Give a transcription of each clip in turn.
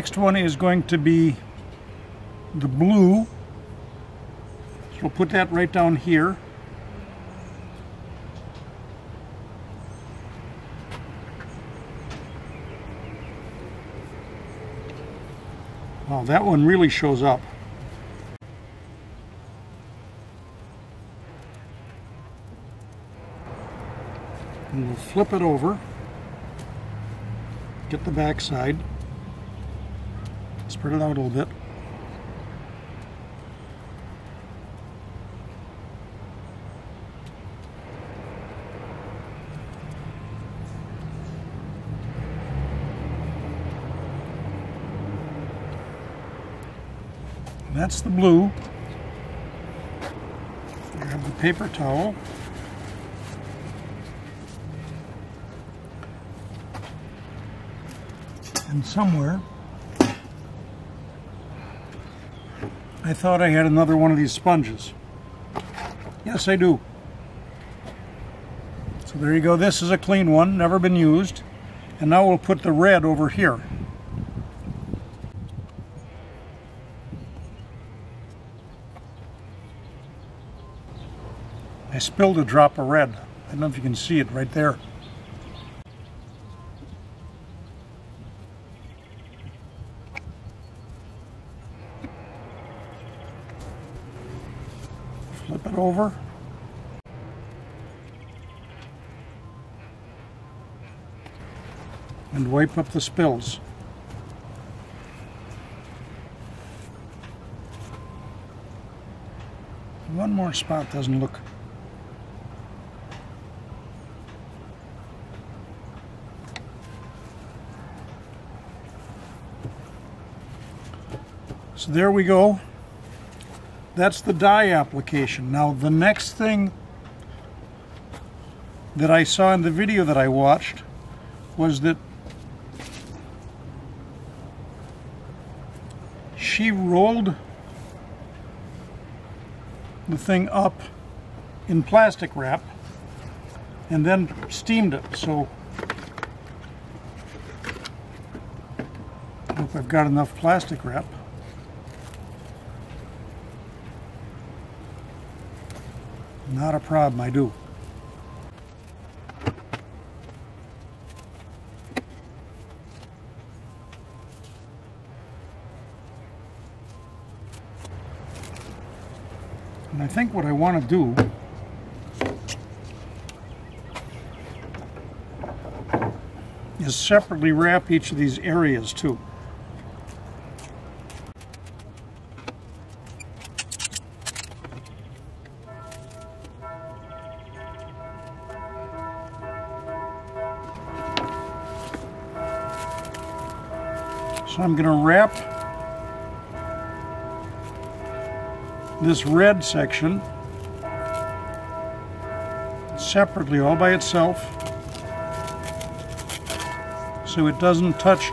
Next one is going to be the blue. So we'll put that right down here. Wow, that one really shows up. And we'll flip it over. Get the back side. Spread it out a little bit. That's the blue. Grab the paper towel. And somewhere, I thought I had another one of these sponges. Yes, I do. So there you go. This is a clean one, never been used. And now we'll put the red over here. I spilled a drop of red. I don't know if you can see it right there. Flip it over. And wipe up the spills. One more spot doesn't look So there we go. That's the dye application. Now the next thing that I saw in the video that I watched was that she rolled the thing up in plastic wrap and then steamed it. So I hope I've got enough plastic wrap. Not a problem, I do. And I think what I want to do is separately wrap each of these areas too. So I'm going to wrap this red section separately all by itself so it doesn't touch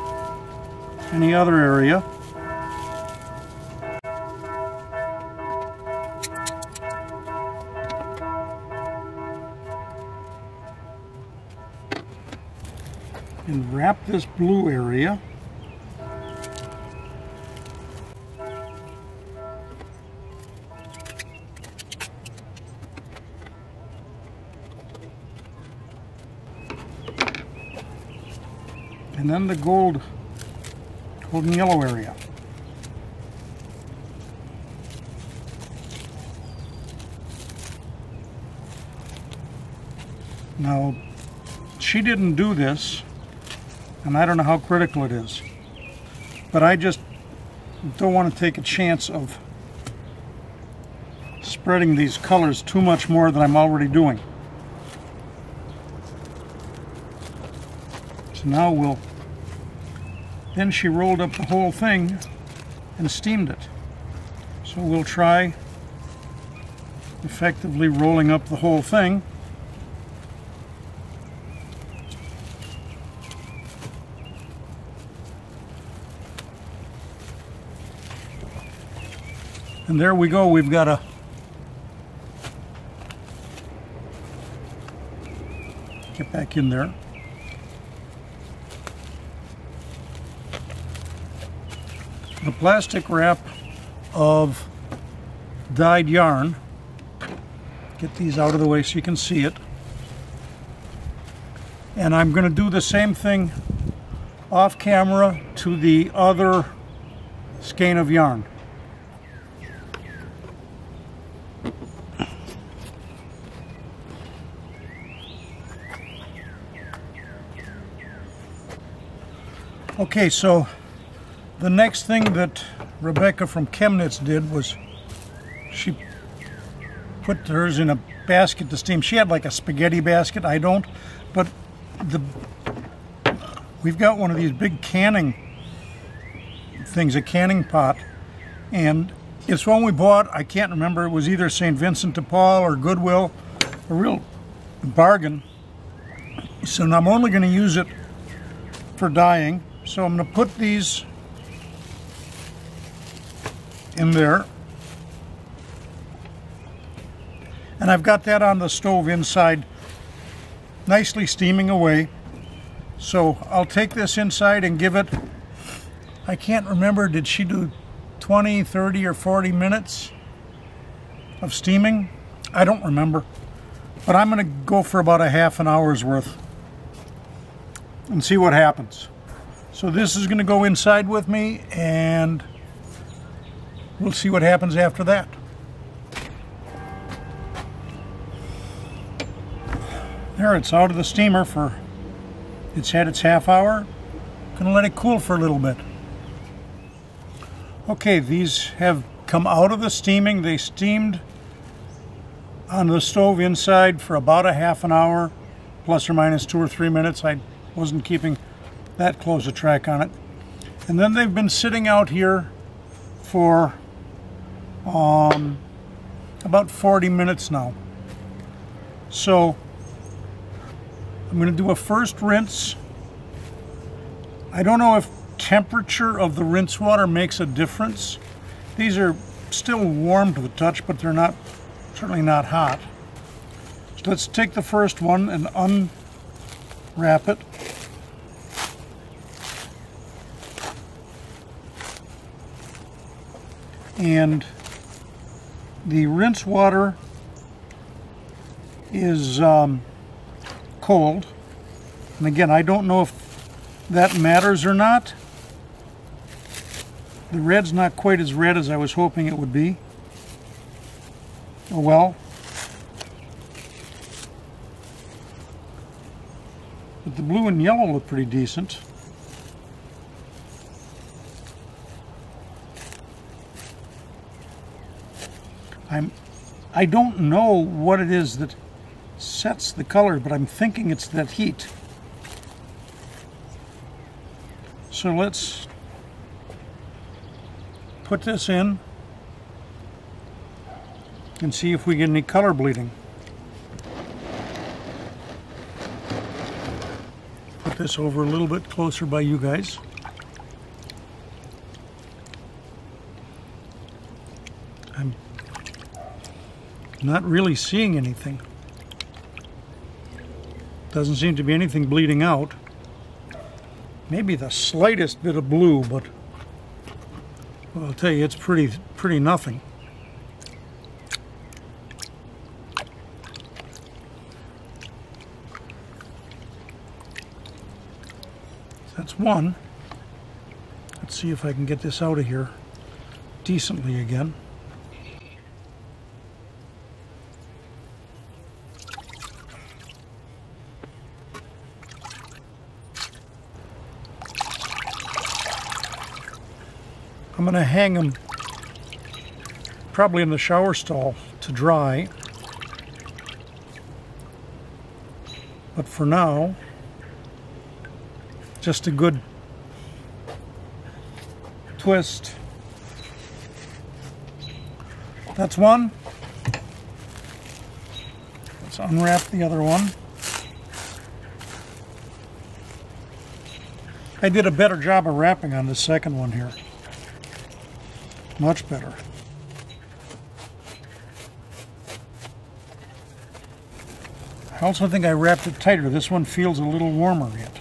any other area. And wrap this blue area and then the gold, golden yellow area. Now, she didn't do this, and I don't know how critical it is, but I just don't want to take a chance of spreading these colors too much more than I'm already doing. Now we'll, then she rolled up the whole thing and steamed it. So we'll try effectively rolling up the whole thing. And there we go, we've got a get back in there. A plastic wrap of dyed yarn. Get these out of the way so you can see it. And I'm going to do the same thing off camera to the other skein of yarn. Okay, so the next thing that Rebecca from Chemnitz did was she put hers in a basket to steam. She had like a spaghetti basket. I don't, but the we've got one of these big canning things, a canning pot, and it's one we bought. I can't remember. It was either St. Vincent de Paul or Goodwill, a real bargain. So now I'm only going to use it for dyeing. So I'm going to put these in there. And I've got that on the stove inside, nicely steaming away. So I'll take this inside and give it, I can't remember, did she do 20, 30, or 40 minutes of steaming? I don't remember. But I'm going to go for about a half an hour's worth and see what happens. So this is going to go inside with me and we'll see what happens after that. There, it's out of the steamer for, it's had its half hour. Gonna let it cool for a little bit. Okay, these have come out of the steaming. They steamed on the stove inside for about a half an hour, plus or minus two or three minutes. I wasn't keeping that close a track on it. And then they've been sitting out here for um, about 40 minutes now. So I'm going to do a first rinse. I don't know if temperature of the rinse water makes a difference. These are still warm to the touch, but they're not certainly not hot. So let's take the first one and unwrap it. and the rinse water is um, cold. And again I don't know if that matters or not. The red's not quite as red as I was hoping it would be. Oh well. But the blue and yellow look pretty decent I'm, I don't know what it is that sets the color, but I'm thinking it's that heat. So let's put this in and see if we get any color bleeding. Put this over a little bit closer by you guys. I'm not really seeing anything. Doesn't seem to be anything bleeding out. Maybe the slightest bit of blue, but I'll tell you, it's pretty, pretty nothing. That's one. Let's see if I can get this out of here decently again. Going to hang them probably in the shower stall to dry. But for now, just a good twist. That's one. Let's unwrap the other one. I did a better job of wrapping on the second one here. Much better. I also think I wrapped it tighter. This one feels a little warmer yet.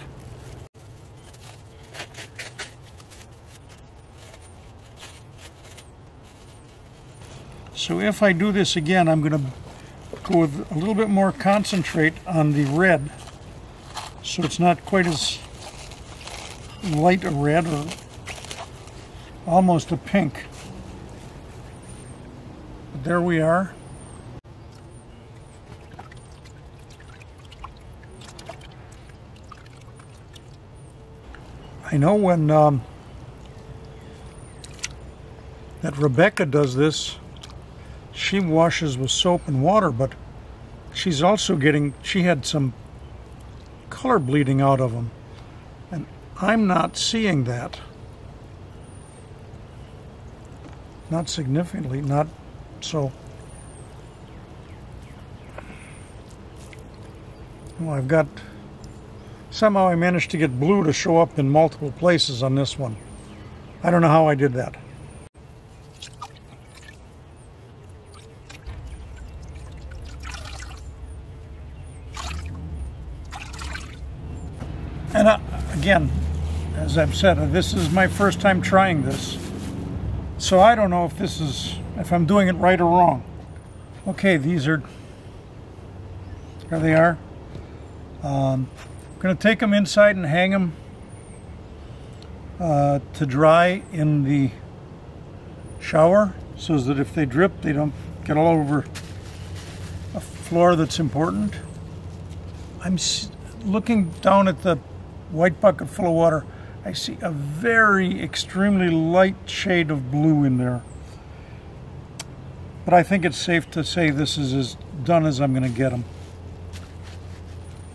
So if I do this again, I'm going to go with a little bit more concentrate on the red. So it's not quite as light a red or almost a pink. There we are. I know when um, that Rebecca does this, she washes with soap and water, but she's also getting, she had some color bleeding out of them. And I'm not seeing that. Not significantly, not so. Well, I've got Somehow I managed to get blue to show up in multiple places on this one. I don't know how I did that. And uh, again, as I've said, this is my first time trying this. So I don't know if this is, if I'm doing it right or wrong. Okay, these are, there they are. Um, I'm going to take them inside and hang them uh, to dry in the shower so that if they drip they don't get all over a floor that's important. I'm looking down at the white bucket full of water. I see a very extremely light shade of blue in there. But I think it's safe to say this is as done as I'm going to get them.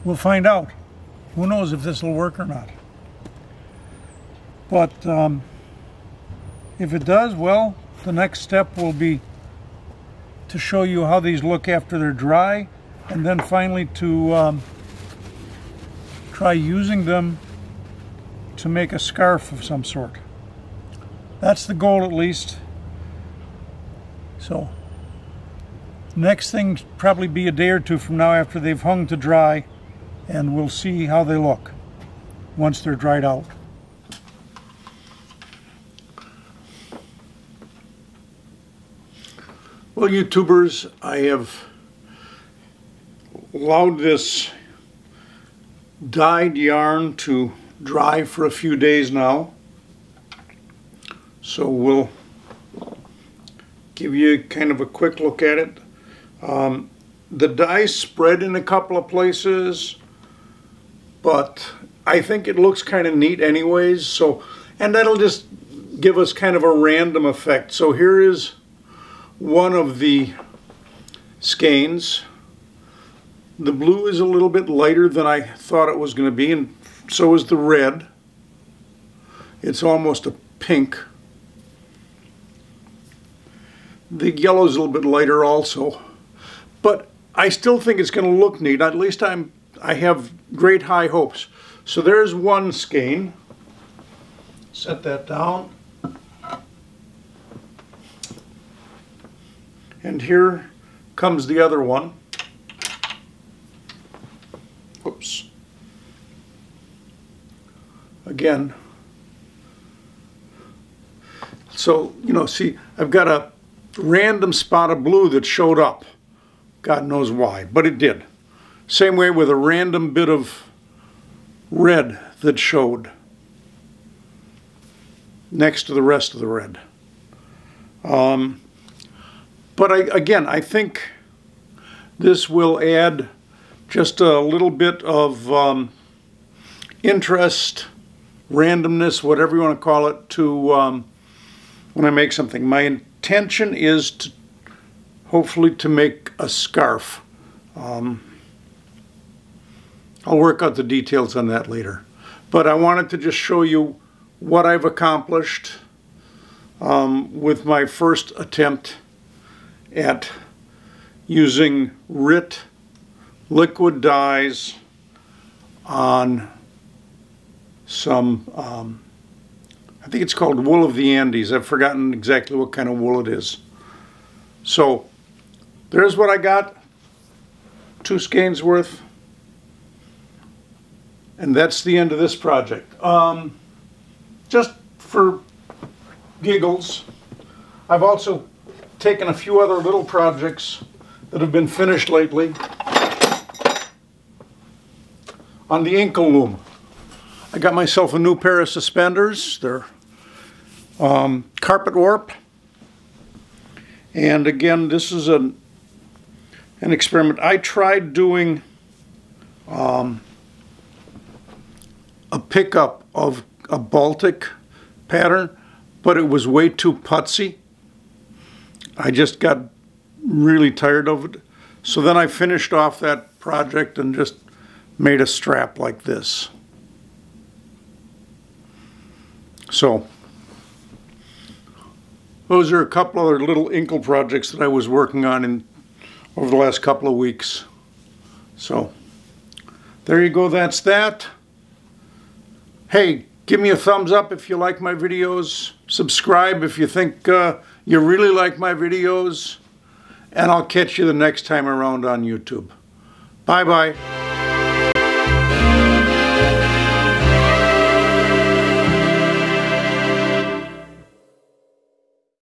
We'll find out. Who knows if this will work or not. But um, if it does, well, the next step will be to show you how these look after they're dry and then finally to um, try using them to make a scarf of some sort. That's the goal at least. So next thing probably be a day or two from now after they've hung to dry and we'll see how they look once they're dried out. Well, YouTubers, I have allowed this dyed yarn to dry for a few days now. So we'll give you kind of a quick look at it. Um, the dye spread in a couple of places but I think it looks kind of neat anyways. So, and that'll just give us kind of a random effect. So here is one of the skeins. The blue is a little bit lighter than I thought it was going to be, and so is the red. It's almost a pink. The yellow is a little bit lighter also. But I still think it's going to look neat. At least I'm I have great high hopes. So there's one skein. Set that down. And here comes the other one. Oops. Again. So, you know, see, I've got a random spot of blue that showed up. God knows why, but it did. Same way with a random bit of red that showed next to the rest of the red. Um, but I, again, I think this will add just a little bit of um, interest, randomness, whatever you want to call it, to um, when I make something. My intention is to hopefully to make a scarf. Um, I'll work out the details on that later. But I wanted to just show you what I've accomplished um, with my first attempt at using RIT liquid dyes on some, um, I think it's called wool of the Andes. I've forgotten exactly what kind of wool it is. So there's what I got, two skeins worth. And that's the end of this project. Um, just for giggles, I've also taken a few other little projects that have been finished lately on the Inkle loom. I got myself a new pair of suspenders. They're um, carpet warp. And again, this is an, an experiment. I tried doing um, a pickup of a Baltic pattern, but it was way too putsy. I just got really tired of it. So then I finished off that project and just made a strap like this. So those are a couple other little inkle projects that I was working on in over the last couple of weeks. So there you go, that's that. Hey, give me a thumbs up if you like my videos. Subscribe if you think uh, you really like my videos. And I'll catch you the next time around on YouTube. Bye-bye.